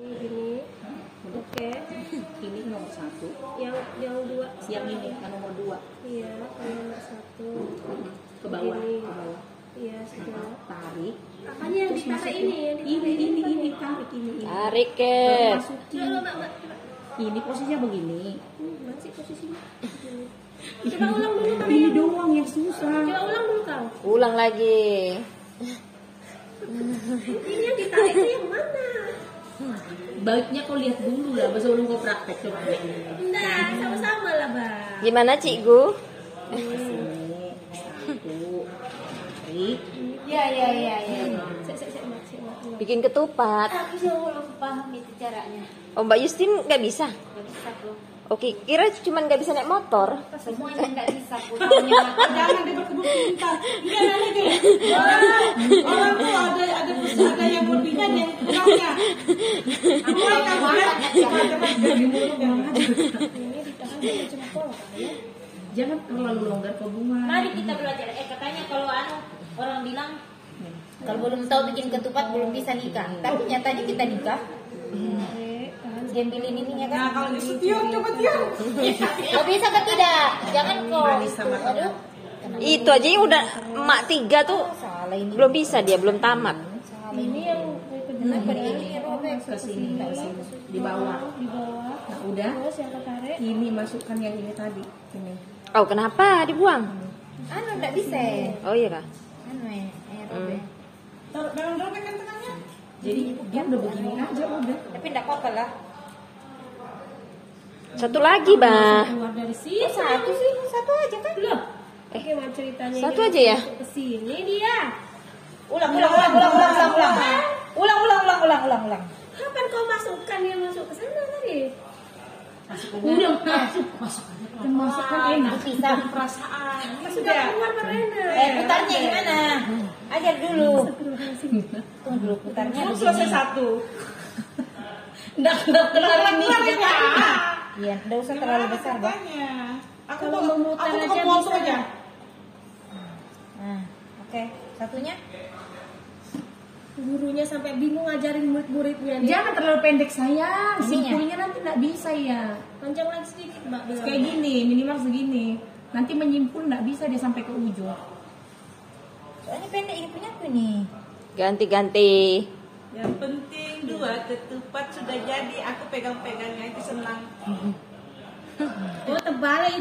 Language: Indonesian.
Ini, oke. Ini nomor satu. Yang yang dua. Yang ini yang nomor dua. Iya, yang nomor satu. Ke bawah. Ini. Ke bawah. Iya, sudah. Tarik. Apanya yang ditarik masukin. ini? Yang Ini ditarik ini ini tarik ini ini. Tarik ke. Masukin. Ini posisinya begini. Hmm, Mana sih posisinya? Coba ulang dulu Kak. Ini doang yang susah. Coba ulang dulu kau. Ulang lagi. Ini yang ditarik itu yang mana? Baiknya kau lihat dulu lah sebelum kau praktek coba. Enggak, sama-sama lah, Bang. Gimana Cikgu? Ya ya ya ya. Mbak, sek, Mbak, ulang. Bikin ketupat. Aku juga belum paham itu caranya. Oh Mbak Justin nggak bisa? Gak bisa bro. Oke, kira cuma nggak bisa naik motor. Semuanya nggak bisa makan. Jangan. Iya nanti orang, ya. Jangan terlalu longgar ke bunga. Mari kita belajar. Eh katanya kalau anu orang bilang kalau belum tahu bikin ketupat belum bisa nikah. Tapi nyatanya kita nikah. Diambilin ininya kan. Nah kalau gitu tiup coba tiup. Kau bisa ke tidak? Jangan kau. Aduh. Itu aja udah emak tiga tuh Salah ini. belum bisa dia belum tamat. Ini. yang Kenapa ini robek? ke sini, ke sini. Di bawah. di bawah. Nah, udah. Terus yang ketarik. Ini masukkan yang ini tadi. Ini. Oh kenapa dibuang? Anu nggak bisa. Oh iya kah? Anu eh, eh robek. Taruh dalam robek kan tengahnya. Jadi dia udah begini aja udah. Tapi nggak apa-apa lah. Satu lagi bah. Keluar dari sini. Eh, satu sih, satu aja kan. Loh, Gimana ceritanya Satu aja ya? masuk Ke sini dia. Ulang, ulang, ulang, ulang, ulang, ulang, ulang. Ulang, ulang, ulang, ulang, ulang, ulang. Kapan kau masukkan dia masuk ke sana tadi? Udah masuk, masuk aja. Kan masuk kan enak. Bisa. Perasaan. Sudah keluar berena. Eh, putarnya gimana? Ajar dulu. Tunggu dulu, putarnya Belum selesai satu. Enggak enggak terlalu ini. Iya, nggak usah terlalu besar, Bang. Aku tuh memutar aja bisa. aja. Nah, oke. Satunya? Gurunya sampai bingung ngajarin murid-muridnya. Jangan terlalu pendek sayang. Ininya. Simpulnya nanti nggak bisa ya. Panjang lagi sedikit, Mbak. bilang. Kayak gini, minimal segini. Nanti menyimpul nggak bisa dia sampai ke ujung. Soalnya pendek ini punya aku nih. Ganti-ganti. Yang penting dua ketupat sudah jadi. Aku pegang-pegangnya itu senang. Oh, tebal itu.